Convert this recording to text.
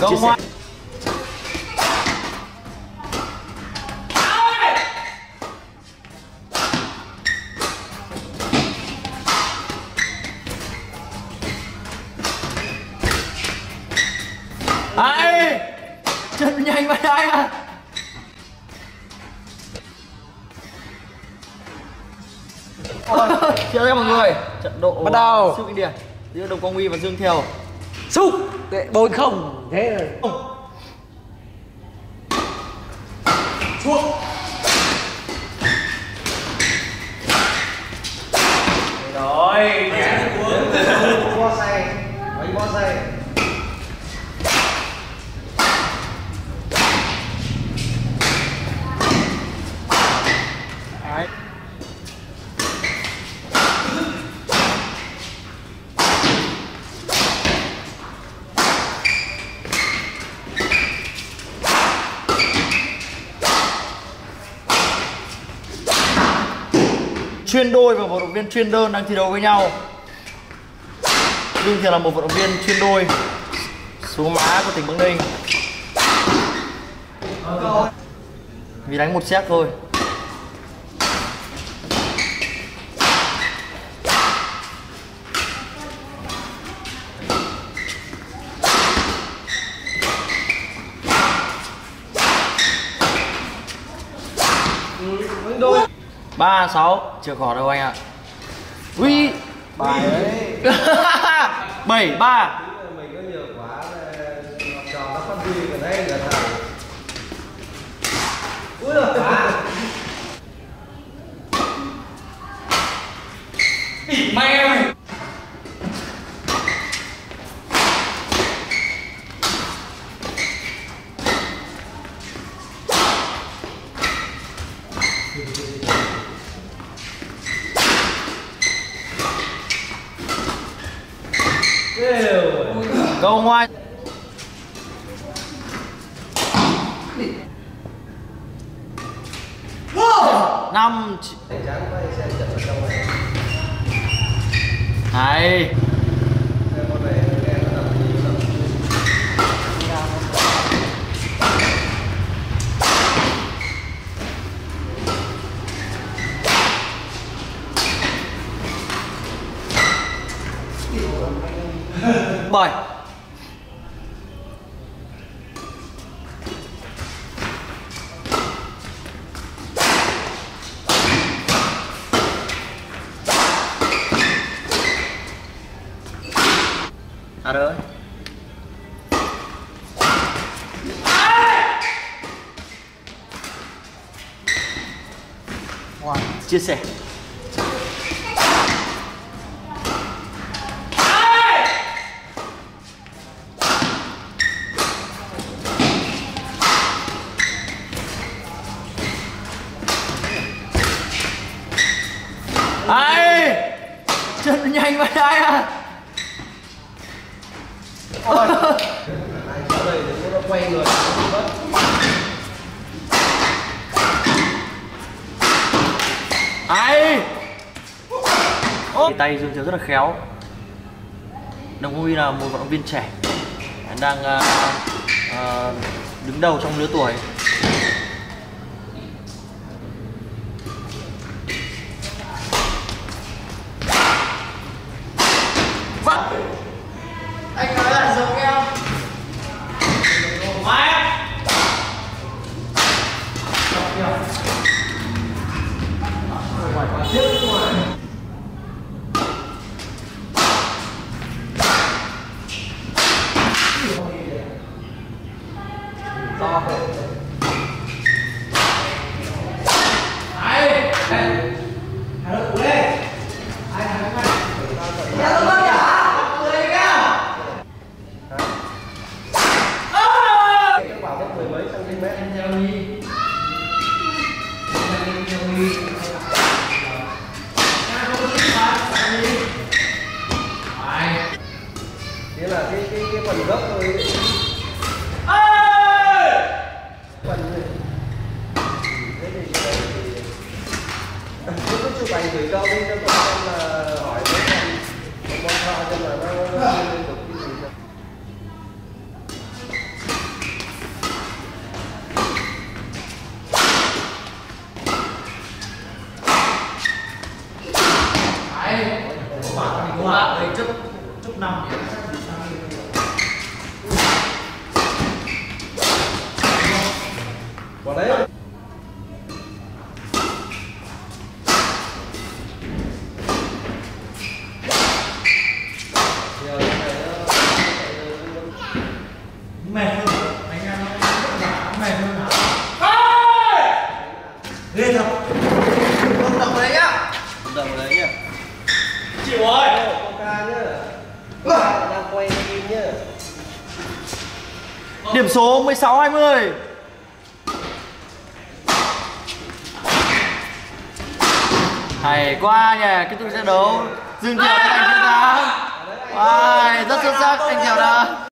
Câu ngoan Ai Chân nhanh vậy ai à? Chào các mọi người. Trận độ Bắt đầu. Siêu kinh điển Giữa Đồng Quang Huy và Dương Thiều xúc Để bốn không. Thế rồi. Rồi chuyên đôi và vận động viên chuyên đơn đang thi đấu với nhau. Dương thì là một vận động viên chuyên đôi, số má của tỉnh Bắc Ninh. Vì đánh một set thôi. Ba sáu. Chưa khỏi đâu anh ạ. Uy bài đấy. Bảy ba mình có nhiều quá học trò nó phát huy ở đây là thầy ui rồi mẹ mày câu ngoan năm Để dáng quay xem trận ở trong này hai Xem con này em nó tập gì tập bảy à rồi. Wow. chia sẻ ai nhanh vậy ai à? Ai? Thì quay người ai tay dương thiếu rất là khéo. Đồng huy là một vận động viên trẻ. Đang à, à, đứng đầu trong lứa tuổi 八号 thế thì cái chụp ảnh gửi câu đi cho con xem là hỏi Đúng ạ, đây chấp chấp năm Vào đấy. Số 16 20. Hay quá nhỉ, kết thúc trận đấu. Dương Kiều đã giành chiến thắng. Wow, rất xuất sắc anh Kiều đã